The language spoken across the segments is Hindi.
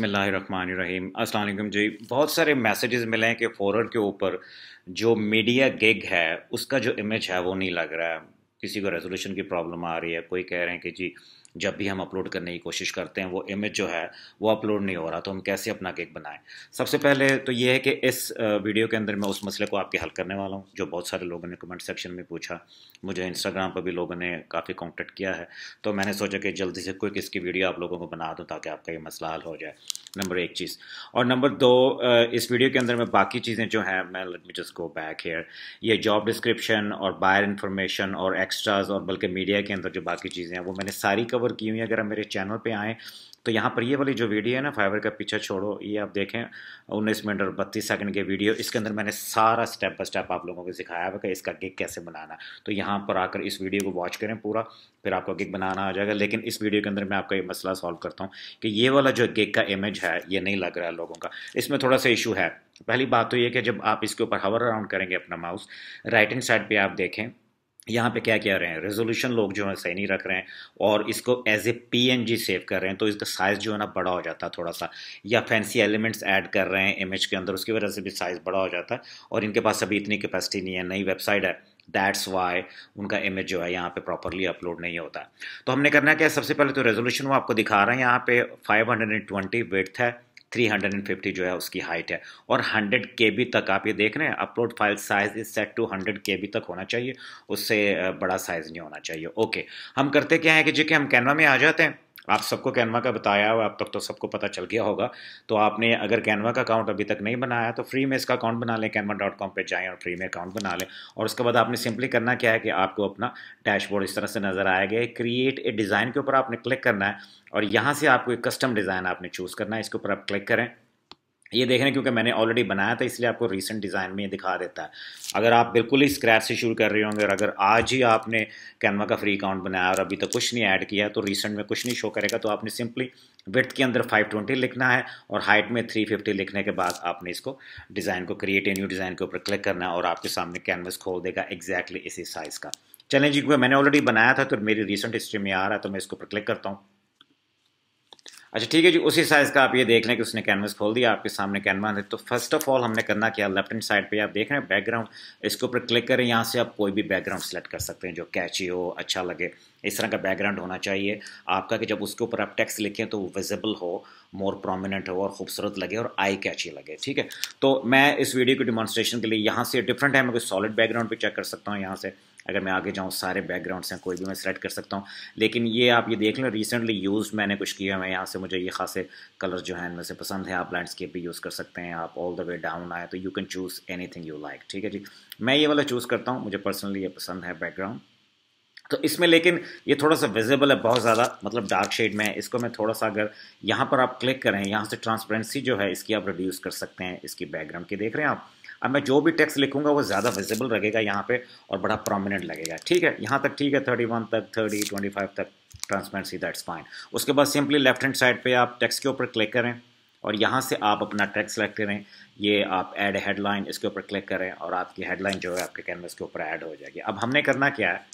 बसमीम अस्सलाम जी। बहुत सारे मैसेजेस मिले हैं कि फॉरन के ऊपर जो मीडिया गिग है, उसका जो इमेज है, वो नहीं लग रहा है। किसी को रेजोल्यूशन की प्रॉब्लम आ रही है, कोई कह रहे हैं कि जी जब भी हम अपलोड करने की कोशिश करते हैं, वो इमेज जो है, वो अपलोड नहीं हो रहा तो हम कैसे अपना केक बनाएँ? सबसे पहले तो ये है कि इस वीडियो के अंदर मैं उस मसले को आपके हल करने वाला हूँ, जो बहुत सारे लोगों ने कमेंट सेक्शन में पूछा। मुझे इंस्टाग्राम पर भी लोगों ने काफ़ी कॉन्टेक्ट किया है तो मैंने सोचा कि जल्दी से कोई किसकी वीडियो आप लोगों को बना दूँ, ताकि आपका ये मसला हल हो जाए। नंबर एक चीज़। और नंबर दो इस वीडियो के अंदर मैं बाकी चीज़ें जो हैं, मैं let me just go back here ये जॉब डिस्क्रिप्शन और बायर इन्फॉर्मेशन और एक्स्ट्राज और बल्कि मीडिया के अंदर जो बाकी चीज़ें हैं, वो मैंने सारी की हुई हैं। अगर आप मेरे चैनल पे आएँ तो यहाँ पर ये वाली जो वीडियो है ना फाइबर का पीछे छोड़ो, ये आप देखें, उन्नीस मिनट और बत्तीस सेकंड के वीडियो इसके अंदर मैंने सारा स्टेप बाय स्टेप आप लोगों को सिखाया है कि इसका गिग कैसे बनाना तो यहाँ पर आकर इस वीडियो को वॉच करें पूरा, फिर आपको गिग बनाना आ जाएगा। लेकिन इस वीडियो के अंदर मैं आपका ये मसला सॉल्व करता हूँ कि ये वाला जो गिग का इमेज है, ये नहीं लग रहा है लोगों का। इसमें थोड़ा सा इशू है। पहली बात तो ये कि जब आप इसके ऊपर हवर अराउंड करेंगे अपना माउस राइट हैंड साइड पर आप देखें यहाँ पे क्या कह रहे हैं? रेजोल्यूशन लोग जो है, सही नहीं रख रहे हैं और इसको एज ए पीएनजी सेव कर रहे हैं तो इसका साइज़ जो है ना बड़ा हो जाता है थोड़ा सा या फैंसी एलिमेंट्स ऐड कर रहे हैं इमेज के अंदर, उसकी वजह से भी साइज़ बड़ा हो जाता है और इनके पास अभी इतनी कैपेसिटी नहीं है, नई वेबसाइट है। दैट्स वाई उनका इमेज जो है यहाँ पे प्रॉपरली अपलोड नहीं होता तो हमने करना क्या सबसे पहले तो रेजोल्यूशन वो आपको दिखा रहे हैं, यहाँ पे फाइव हंड्रेड एंड ट्वेंटी है। 350 जो है उसकी हाइट है। और 100 के बी तक आप ये देख रहे हैं upload file size is set to 100 K B तक होना चाहिए। उससे बड़ा साइज़ नहीं होना चाहिए। ओके हम करते क्या है कि जी के हम कैनवा में आ जाते हैं। आप सबको कैनवा का बताया हुआ अब तक तो सबको पता चल गया होगा। तो आपने अगर कैनवा का अकाउंट अभी तक नहीं बनाया तो फ्री में इसका अकाउंट बना लें, कैनवा डॉट कॉम पर जाएँ और फ्री में अकाउंट बना लें। और उसके बाद आपने सिंपली करना क्या है कि आपको अपना डैशबोर्ड इस तरह से नज़र आएगा, क्रिएट ए डिज़ाइन के ऊपर आपने क्लिक करना है और यहाँ से आपको एक कस्टम डिज़ाइन आपने चूज़ करना है, इसके ऊपर आप क्लिक करें। ये देख रहे हैं, क्योंकि मैंने ऑलरेडी बनाया था, इसलिए आपको रीसेंट डिज़ाइन में ये दिखा देता है। अगर आप बिल्कुल ही स्क्रैच से शुरू कर रहे होंगे, और अगर आज ही आपने कैनवा का फ्री अकाउंट बनाया, और अभी तक तो कुछ नहीं ऐड किया तो रिसेंट में कुछ नहीं शो करेगा तो आपने सिंपली विथ के अंदर 520 लिखना है, और हाइट में 350 लिखने के बाद आपने इसको डिज़ाइन को क्रिएट ए न्यू डिज़ाइन के ऊपर क्लिक करना है, और आपके सामने कैनवस खोल देगा एग्जैक्टली इसी साइज़ का। चलें जी, क्योंकि मैंने ऑलरेडी बनाया था तो मेरी रिसेंट हिस्ट्री में आ रहा है तो मैं इसके ऊपर क्लिक करता हूँ। अच्छा ठीक है जी, उसी साइज़ का आप ये देख लें कि उसने कैनवस खोल दिया, आपके सामने कैनवास है। तो फ़र्स्ट ऑफ़ ऑल हमने करना क्या? लेफ़्ट हैंड साइड पे आप देख रहे हैं बैकग्राउंड इसके ऊपर क्लिक करें, यहाँ से आप कोई भी बैकग्राउंड सेलेक्ट कर सकते हैं जो कैची हो अच्छा लगे। इस तरह का बैकग्राउंड होना चाहिए। आपका कि जब उसके ऊपर आप टेक्स्ट लिखें तो वो विजिबल हो मोर प्रोमिनेंट हो और खूबसूरत लगे और आई कैची लगे, ठीक है? तो मैं इस वीडियो की डिमॉन्स्ट्रेशन के लिए यहाँ से डिफरेंट है, मैं कोई सॉलिड बैकग्राउंड पर चेक कर सकता हूँ यहाँ से। अगर मैं आगे जाऊँ, सारे बैकग्राउंड्स हैं, कोई भी मैं सेलेक्ट कर सकता हूँ। लेकिन ये आप ये देख लें रिसेंटली यूज़ मैंने कुछ किया मैं यहाँ से मुझे ये खासे कलर जो है, इनमें से पसंद है। आप लैंडस्केप भी यूज़ कर सकते हैं। आप ऑल द वे डाउन आए तो you can choose anything you like ठीक है जी? मैं ये वाला चूज़ करता हूँ। मुझे पर्सनली ये पसंद है बैकग्राउंड तो इसमें लेकिन ये थोड़ा सा विजिबल है, बहुत ज़्यादा मतलब डार्क शेड में है। इसको मैं थोड़ा सा अगर यहाँ पर आप क्लिक करें, यहाँ से ट्रांसपेरेंसी जो है, इसकी आप रिड्यूस कर सकते हैं, इसकी बैकग्राउंड की। देख रहे हैं आप? अब मैं जो भी टेक्स्ट लिखूँगा वो ज़्यादा विजिबल लगेगा यहाँ पे और बड़ा प्रोमिनेंट लगेगा। ठीक है? यहाँ तक ठीक है थर्टी वन तक थर्टी ट्वेंटी फाइव तक ट्रांसपेरेंसी दैट्स फाइन उसके बाद सिंपली लेफ़्ट हैंड साइड पे आप टेक्स्ट के ऊपर क्लिक करें और यहाँ से आप अपना टेक्स्ट सेलेक्ट करें। ये आप ऐड हेडलाइन इसके ऊपर क्लिक करें और आपकी हेडलाइन जो है आपके कैनवस के ऊपर ऐड हो जाएगी। अब हमने करना क्या है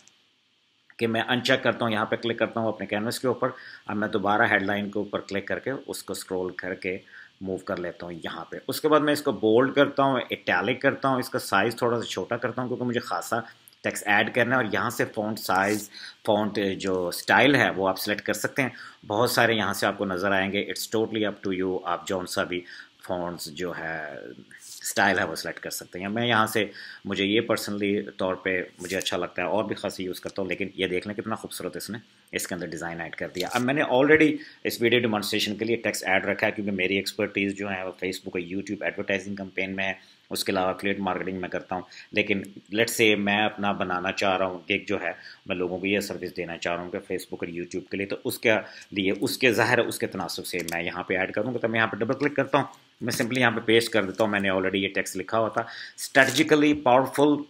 कि मैं अनचेक करता हूँ, यहाँ पे क्लिक करता हूँ अपने कैनवस के ऊपर। अब मैं दोबारा हेडलाइन के ऊपर क्लिक करके उसको स्क्रॉल करके मूव कर लेता हूँ यहाँ पे। उसके बाद मैं इसको बोल्ड करता हूँ इटैलिक करता हूँ, इसका साइज़ थोड़ा सा छोटा करता हूँ, क्योंकि मुझे खासा टेक्स्ट ऐड करना है और यहाँ से फ़ॉन्ट साइज़ फ़ॉन्ट जो स्टाइल है, वो आप सेलेक्ट कर सकते हैं। बहुत सारे यहाँ से आपको नज़र आएँगे। It's totally up to you आप जौन सा भी फ़ॉन्ट्स जो है स्टाइल है, वो सिलेक्ट कर सकते हैं। मैं यहाँ से, मुझे ये पर्सनली तौर पे मुझे अच्छा लगता है, और भी खासी यूज़ करता हूँ, लेकिन ये देख लें कितना खूबसूरत इसने। इसके अंदर डिज़ाइन ऐड कर दिया। अब मैंने ऑलरेडी इस वीडियो डिमॉन्स्ट्रेशन के लिए टेक्स्ट ऐड रखा है क्योंकि मेरी एक्सपर्टीज़ जो है वो फेसबुक और यूट्यूब एडवर्टाइजिंग कंपेन में है, उसके अलावा क्लियर मार्केटिंग में करता हूँ। लेकिन लेट से मैं अपना बनाना चाह रहा हूँ गिग जो है, मैं लोगों को ये सर्विस देना चाह रहा हूँ कि फेसबुक और यूट्यूब के लिए तो उसके लिए, उसके ज़ाहिर उसके तनासब से मैं यहाँ पे ऐड करूँगा। तो मैं यहाँ पे डबल क्लिक करता हूँ। मैं सिंपली यहाँ पे पेस्ट कर देता हूँ। मैंने ऑलरेडी ये टेक्स्ट लिखा हुआ था। Strategically powerful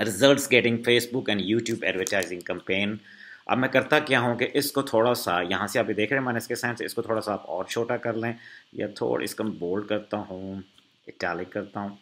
result getting Facebook and YouTube advertising campaign अब मैं करता क्या हूँ कि इसको थोड़ा सा, यहाँ से आप देख रहे हैं मैंने इसके से, इसको थोड़ा सा आप और छोटा कर लें, या थोड़ा, इसको मैं बोल्ड करता हूँ इटैलिक करता हूँ,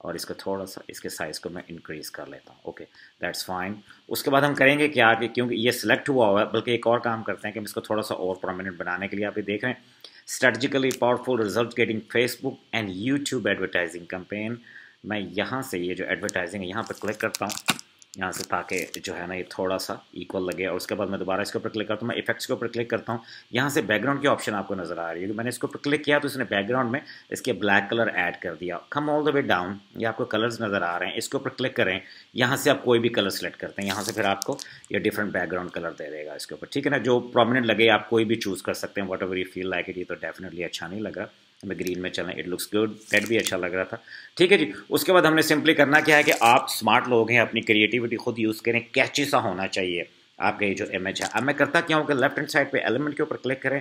और इसको थोड़ा सा, इसके साइज़ को मैं इंक्रीज़ कर लेता हूँ। ओके दैट्स फाइन उसके बाद हम करेंगे क्या कि, क्योंकि ये सिलेक्ट हुआ हुआ है, बल्कि एक और काम करते हैं कि हम इसको थोड़ा सा और प्रोमिनेंट बनाने के लिए आप देख रहे हैं। Strategically powerful result getting Facebook and YouTube advertising campaign मैं यहाँ से ये जो एडवर्टाइजिंग है, यहाँ पर क्लिक करता हूँ। यहाँ से ताकि जो है ना ये थोड़ा सा इक्वल लगे और उसके बाद मैं दोबारा इसके ऊपर क्लिक करता हूँ, मैं इफेक्ट्स के ऊपर क्लिक करता हूँ। यहाँ से बैकग्राउंड की ऑप्शन आपको नज़र आ रही है मैंने इसके ऊपर क्लिक किया तो इसने बैकग्राउंड में इसके ब्लैक कलर ऐड कर दिया। Come all the way down ये आपको कलर्स नज़र आ रहे हैं, इसके ऊपर क्लिक करें, यहाँ से आप कोई भी कलर सेलेक्ट करते हैं, यहाँ से फिर आपको ये डिफरेंट बैकग्राउंड कलर दे देगा इसके ऊपर। ठीक है ना, जो प्रोमिनेंट लगे आप कोई भी चूज़ कर सकते हैं whatever you feel like it ये तो डेफिनेटली अच्छा नहीं लग रहा। हमें ग्रीन में चलना इट लुक्स गुड दैट भी अच्छा लग रहा था। ठीक है जी, उसके बाद हमने सिंपली करना क्या है कि आप स्मार्ट लोग हैं, अपनी क्रिएटिविटी खुद यूज़ करें कैची सा होना चाहिए। आपका ये जो इमेज है। अब मैं करता क्या हूँ कि लेफ़्ट हैंड साइड पे एलिमेंट के ऊपर क्लिक करें,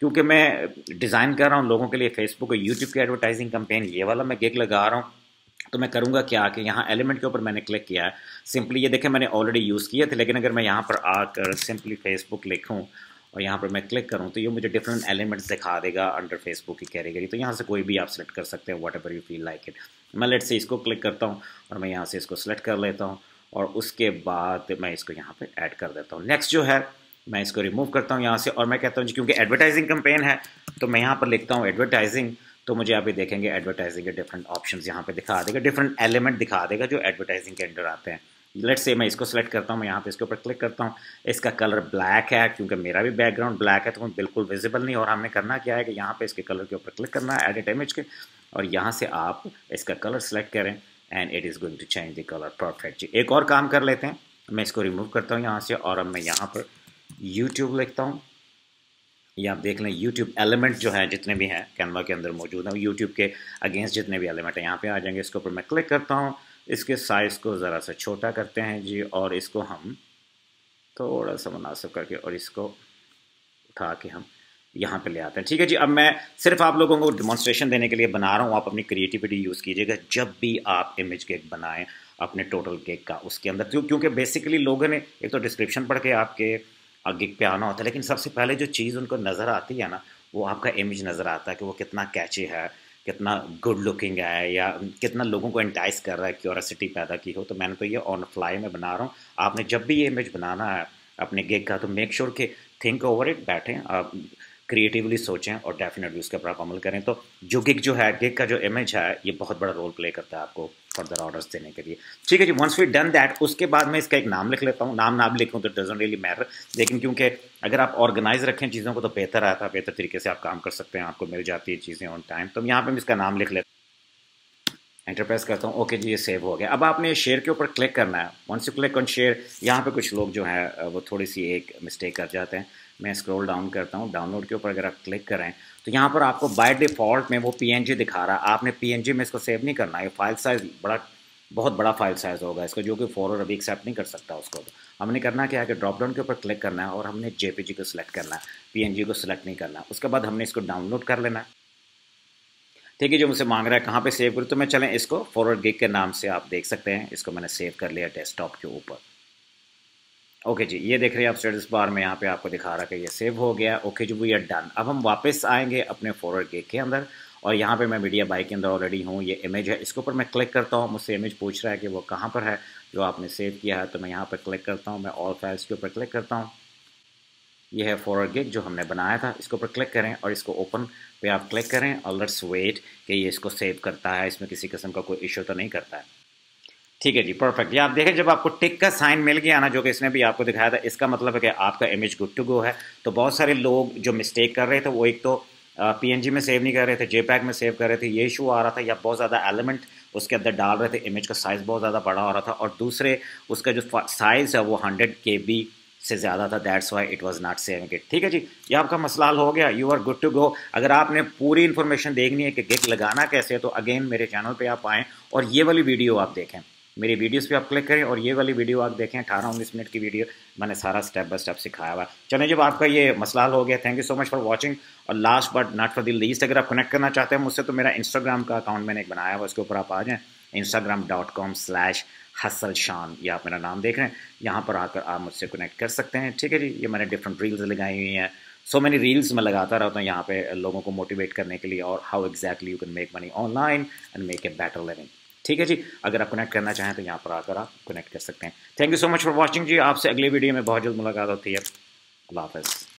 क्योंकि मैं डिज़ाइन कर रहा हूँ लोगों के लिए फेसबुक और यूट्यूब की एडवर्टाइजिंग कंपेन ये वाला मैं गिग लगा रहा हूँ तो मैं करूँगा क्या कि यहाँ एलिमेंट के ऊपर मैंने क्लिक किया है। सिंपली ये देखें, मैंने ऑलरेडी यूज़ किए थे, लेकिन अगर मैं यहाँ पर आकर सिंपली फेसबुक लिखूँ और यहाँ पर मैं क्लिक करूँ तो ये मुझे डिफरेंट एलिमेंट्स दिखा देगा अंडर फेसबुक की कैटेगरी तो यहाँ से कोई भी आप सेलेक्ट कर सकते हैं whatever you feel like it मैं लेट से इसको क्लिक करता हूँ और मैं यहाँ से इसको सेलेक्ट कर लेता हूँ और उसके बाद मैं इसको यहाँ पर ऐड कर देता हूँ। नेक्स्ट जो है, मैं इसको रिमूव करता हूँ यहाँ से और मैं कहता हूँ क्योंकि एडवर्टाइजिंग कंपेन है तो मैं यहाँ पर लिखता हूँ एडवर्टाइजिंग तो मुझे आप ये देखेंगे एडवर्टाइजिंग के डिफरेंट ऑप्शन यहाँ पे दिखा देगा डिफरेंट एलिमेंट दिखा देगा जो एडवर्टाइजिंग के अंडर आते हैं। लेट से मैं इसको सेलेक्ट करता हूँ, मैं यहाँ पे इसके ऊपर क्लिक करता हूँ। इसका कलर ब्लैक है, क्योंकि मेरा भी बैकग्राउंड ब्लैक है तो मैं बिल्कुल विजिबल नहीं और हमने करना क्या है कि यहाँ पे इसके कलर के ऊपर क्लिक करना है एडिट इमेज के। और यहाँ से आप इसका कलर सेलेक्ट करें and it is going to change the colour perfect जी, एक और काम कर लेते हैं। मैं इसको रिमूव करता हूँ यहाँ से और अब मैं यहाँ पर यूट्यूब लिखता हूँ। ये आप देख लें यूट्यूब एलिमेंट जो है, जितने भी हैं कैनवा के अंदर मौजूद हैं यूट्यूब के अगेंस्ट जितने भी एलिमेंट हैं, यहाँ पे आ जाएँगे। इसके ऊपर मैं क्लिक करता हूँ। इसके साइज़ को ज़रा सा छोटा करते हैं जी, और इसको हम थोड़ा सा मुनासिब करके और इसको उठा के हम यहाँ पे ले आते हैं। ठीक है जी, अब मैं सिर्फ़ आप लोगों को डिमॉन्स्ट्रेशन देने के लिए बना रहा हूँ। आप अपनी क्रिएटिविटी यूज़ कीजिएगा, जब भी आप इमेज केक बनाएँ, अपने टोटल केक का उसके अंदर। क्यों, क्योंकि बेसिकली लोगों ने, एक तो डिस्क्रिप्शन पढ़ के आपके गिग पे आना होता है, लेकिन सबसे पहले जो चीज़ उनको नज़र आती है ना, वो आपका इमेज नज़र आता है कि वो कितना कैची है कितना गुड लुकिंग है या कितना लोगों को इंटाइस कर रहा है क्यूरसिटी पैदा की हो तो मैंने तो ये ऑन फ्लाई में बना रहा हूँ। आपने जब भी ये इमेज बनाना है, अपने गेग का तो मेक श्योर sure कि थिंक ओवर इट बैठें, आप क्रिएटिवली सोचें और डेफिनेटली उसके ऊपर आप अमल करें तो जो गिग जो है गिग का जो इमेज है, ये बहुत बड़ा रोल प्ले करता है आपको फर्दर ऑर्डर्स देने के लिए। ठीक है जी वंस वी डन दैट उसके बाद मैं इसका एक नाम लिख लेता हूँ। नाम नाम लिखूँ तो डजेंट रियली मैटर लेकिन क्योंकि अगर आप ऑर्गेनाइज रखें चीज़ों को तो बेहतर आता है, बेहतर तरीके से आप काम कर सकते हैं, आपको मिल जाती है चीज़ें ऑन टाइम तो यहाँ पर मैं इसका नाम लिख लेता हूँ। करता हूँ ओके जी, ये सेव हो गया। अब आपने शेयर के ऊपर क्लिक करना है। Once you click on share यहाँ पे कुछ लोग जो है, वो थोड़ी सी एक मिस्टेक कर जाते हैं। मैं स्क्रॉल डाउन करता हूँ डाउनलोड के ऊपर अगर आप क्लिक करें तो यहाँ पर आपको बाय डिफ़ॉल्ट में वो पीएनजी दिखा रहा है। आपने पीएनजी में इसको सेव नहीं करना है। फ़ाइल साइज़ बड़ा, बहुत बड़ा फ़ाइल साइज़ होगा इसका, जो कि फॉर अभी एक्सेप्ट नहीं कर सकता उसको। तो हमने करना क्या है कि ड्रॉप डाउन के ऊपर क्लिक करना है और हमने जेपीजी को सिलेक्ट करना है। पीएनजी को सिलेक्ट नहीं करना उसके बाद हमने इसको डाउनलोड कर लेना ठीक है, जो मुझे मांग रहा है कहाँ पे सेव करूँ तो मैं चलें इसको फॉरवर्ड गिग के नाम से आप देख सकते हैं। इसको मैंने सेव कर लिया डेस्कटॉप के ऊपर। ओके जी, ये देख रहे हैं आप स्टेटस बार में यहाँ पे आपको दिखा रहा है कि ये सेव हो गया। ओके जी वी डन अब हम वापस आएँगे अपने फॉरवर्ड गेक के अंदर और यहाँ पे मैं मीडिया बाइक के अंदर ऑलरेडी हूँ, ये इमेज है। इसके ऊपर मैं क्लिक करता हूँ, मुझसे इमेज पूछ रहा है कि वो कहाँ पर है, जो आपने सेव किया है तो मैं यहाँ पर क्लिक करता हूँ, मैं ऑल फाइल्स के ऊपर क्लिक करता हूँ। ये है फॉरवर्ड गेक जो हमने बनाया था, इसके ऊपर क्लिक करें और इसको ओपन पे आप क्लिक करें और लेट्स वेट कि ये इसको सेव करता है, इसमें किसी किस्म का कोई इशू तो नहीं करता है। ठीक है जी परफेक्ट ये आप देखें, जब आपको टिक का साइन मिल गया ना, जो कि इसने भी आपको दिखाया था, इसका मतलब है कि आपका इमेज गुड टू गो है। तो बहुत सारे लोग जो मिस्टेक कर रहे थे, वो एक तो पीएनजी में सेव नहीं कर रहे थे जे में सेव कर रहे थे, ये इशू आ रहा था, या बहुत ज़्यादा एलिमेंट उसके अंदर डाल रहे थे इमेज का साइज़ बहुत ज़्यादा बड़ा हो रहा था, और दूसरे उसका जो साइज़ है, वो हंड्रेड के बी से ज़्यादा था that's why it was not saving it ठीक है जी, ये आपका मसला हो गया you are good to go अगर आपने पूरी इन्फॉर्मेशन देखनी है कि गिग लगाना कैसे है तो अगेन मेरे चैनल पर आप आएँ, और ये वाली वीडियो आप देखें। मेरी वीडियोस पे आप क्लिक करें और ये वाली वीडियो आप देखें, अठारह उन्नीस मिनट की वीडियो मैंने सारा स्टेप बाय स्टेप सिखाया हुआ चलें जब आपका ये मसला हो गया thank you so much for watching और last but not for the least अगर आप कनेक्ट करना चाहते हैं मुझसे तो मेरा इंस्टाग्राम का अकाउंट मैंने एक बनाया हुआ उसके ऊपर आप आ जाएँ। Instagram dot com slash hustle Shaan ये आप मेरा नाम देख रहे हैं। यहाँ पर आकर आप मुझसे कनेक्ट कर सकते हैं, ठीक है जी? ये मैंने डिफरेंट रील्स लगाई हुई हैं। सो मैनी रील्स मैं लगाता रहता हूँ यहाँ पे लोगों को मोटिवेट करने के लिए और how exactly you can make money online and make a better living ठीक है जी? अगर आप कनेक्ट करना चाहें तो यहाँ पर आकर आप कनेक्ट कर सकते हैं। Thank you so much for watching जी। आपसे अगले वीडियो में बहुत जल्द मुलाकात होती है। अल्लाह हाफ़